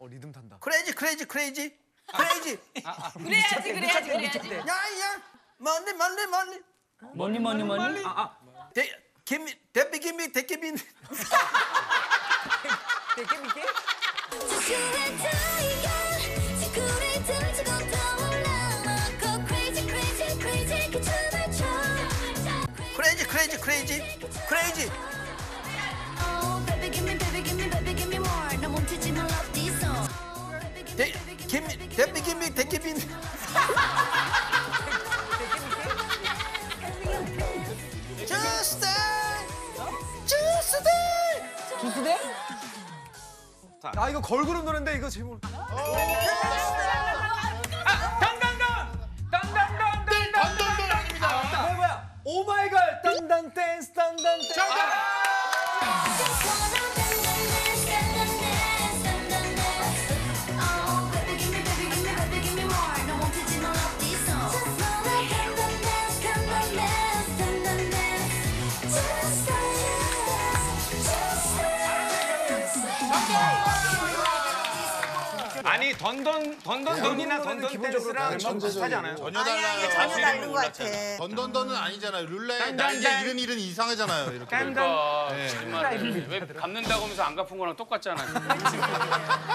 어 리듬 탄다. 크레이지 크레이지 크레이지. 크레이지. 그래야지 그래야지 그래야지. 야야 멀리 멀리 멀리. 머니 머니 머니. 아, 아. 대 김미 대비 김미 대기민 춰 크레이지 크레이지 크레이지 크레이지 김미 대비 김미 die Just die 주스대? 아 이거 걸그룹 노래인데 이거 제목. 던던던 아닙니다. 뭐야 뭐야? 오 마이 걸 딴딴 댄스 딴딴 댄스. Just wanna 아니 던던 던던 돈이나 던던 댄스랑 좀 비슷하지 않아요? 전혀 아니야 달라요. 이게 전혀 다른 것 같아. 던던던은 아니잖아요. 룰라의 딴, 날개. 이른 이른 이상하잖아요. 이렇게. 딴, 딴. 정말 왜 갚는다고 하면서 안 갚은 거랑 똑같잖아.